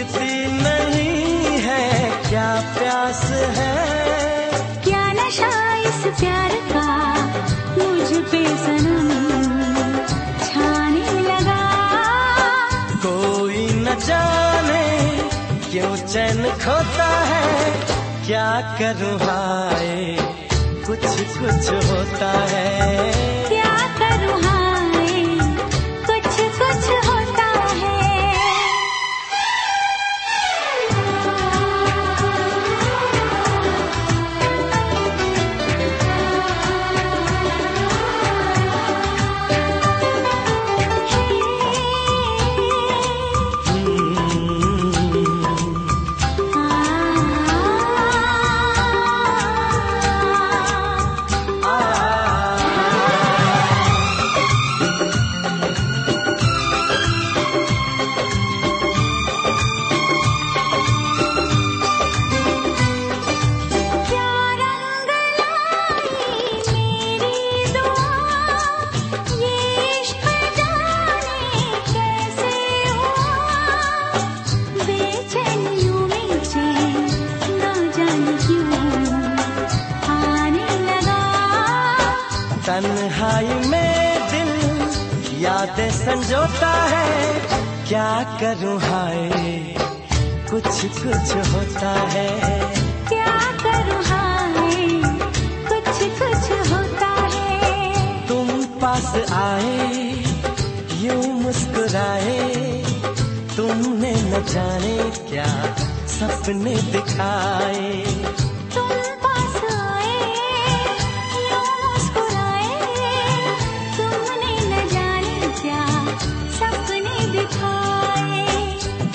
बुझती नहीं है क्या प्यास है? क्या नशा इस प्यार का मुझ पे सनम छाने लगा? कोई न जाने क्यों चैन खोता है क्या करूँ हाय? कुछ कुछ होता है। तन्हाई में दिल यादें संजोता है। क्या करूँ हाय? कुछ कुछ होता है। क्या करूँ हाय? कुछ कुछ होता है। तुम पास आए यूँ मुस्कुराए। तुमने न जाने क्या सपने दिखाए।